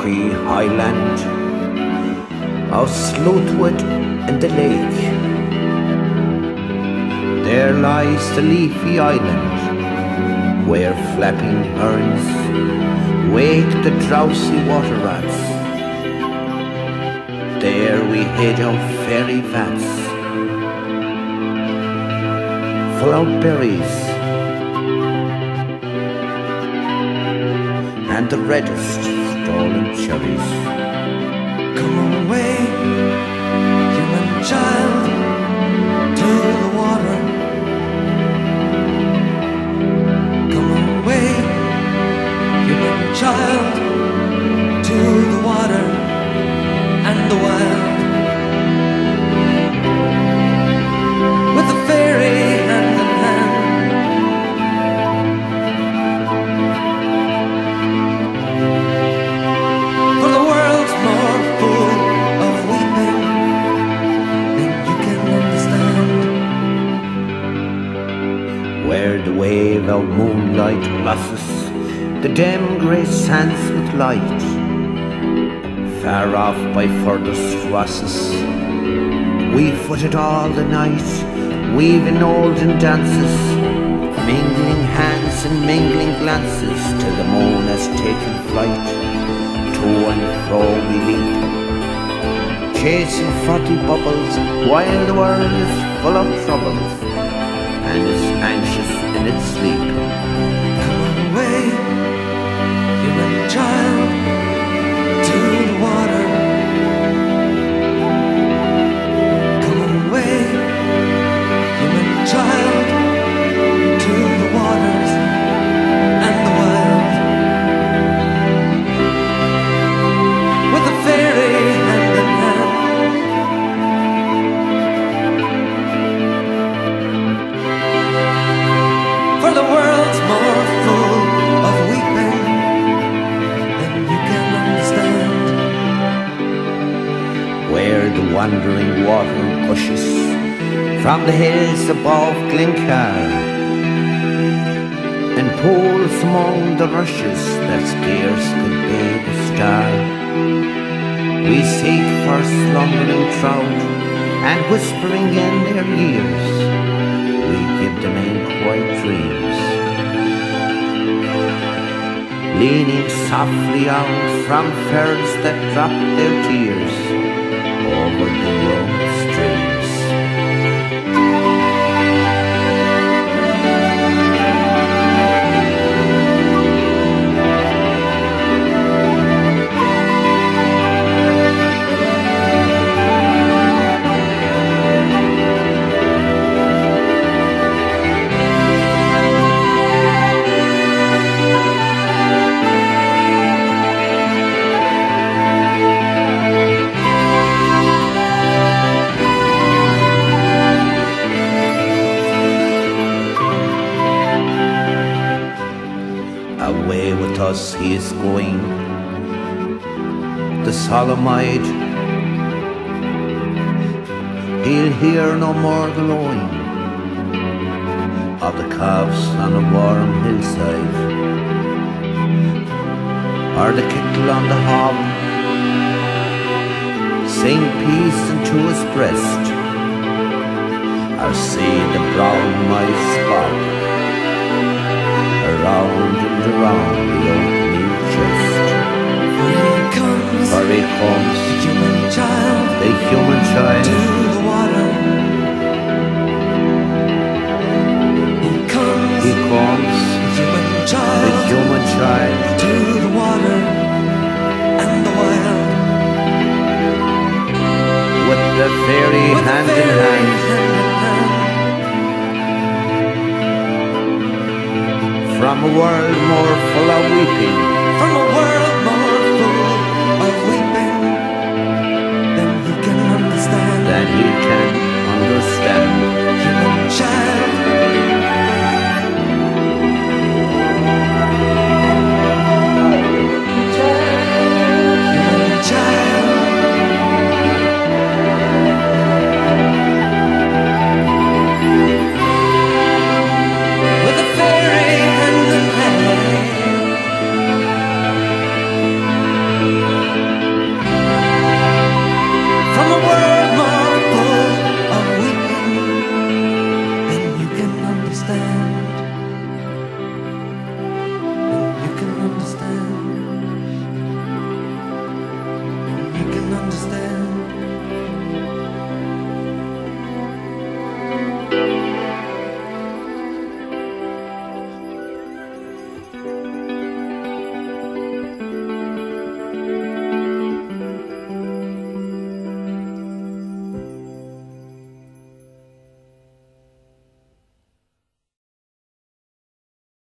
rocky highland of Sleuthwood in the lake. There lies the leafy island where flapping herons wake the drowsy water rats. There we hid our fairy vats full of berries and the reddest stolen cherries. Come away, human child, to the water. Come away, human child, to the water and the wild. The wave of moonlight blosses the dim grey sands with light. Far off by furthest rosses, we footed all the night, weaving olden dances, mingling hands and mingling glances till the moon has taken flight. To and fro we leap, chasing frothy bubbles while the world is full of troubles and is anxious in its sleep. Wandering water gushes from the hills above Glencar and pools among the rushes that scarce could bathe a star. We seek for slumbering trout and whispering in their ears, we give them in quiet dreams. Leaning softly out from ferns that drop their tears he is going, the solemn-eyed. He'll hear no more the lowing of the calves on a warm hillside, or the kettle on the hob sing peace into his breast, or see the brown mice bob around he comes, the human the child to the water and the wild. with the fairy With the hand in fairy hand, hand in hand. from a world more full of weeping understand.